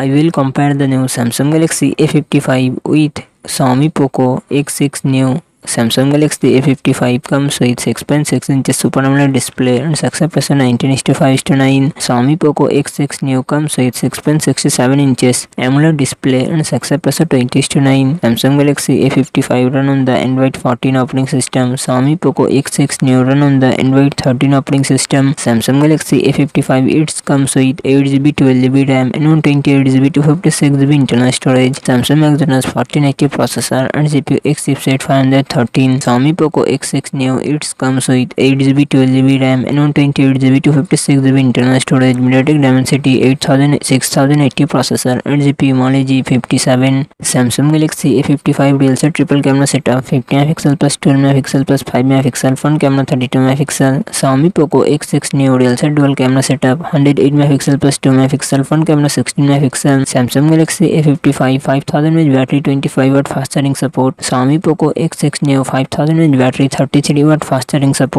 I will compare the new Samsung Galaxy A55 with Xiaomi Poco X6 Neo Samsung Galaxy A55 comes with 6.6 inches Super AMOLED display and success ratio 19:5:9. Xiaomi Poco X6 Neo comes with 6.67 inches AMOLED display and success ratio 20:9. Samsung Galaxy A55 run on the Android 14 operating system. Xiaomi Poco X6 Neo run on the Android 13 operating system. Samsung Galaxy A55 it comes with 8GB 12GB RAM and 128GB 256GB internal storage. Samsung Exynos 1480 processor and GPU Xclipse 500 thirteen Swami Poco X six new it's come with eight G B twelve G B RAM and one twenty eight G B two fifty six G B internal storage MediaTek Dimensity eight thousand six thousand eighty processor eight G P Mali G fifty seven Samsung Galaxy A fifty five D L से triple camera setup fifty mega pixel plus twelve mega pixel plus five mega pixel front camera thirty two mega pixel Xiaomi Poco X six Neo D L से dual camera setup hundred eight mega pixel plus two mega pixel front camera sixteen mega pixel Samsung Galaxy A fifty five five thousand में battery twenty five watt fast charging support Xiaomi Poco X six Neo 5000 mAh battery 33 watt fast charging support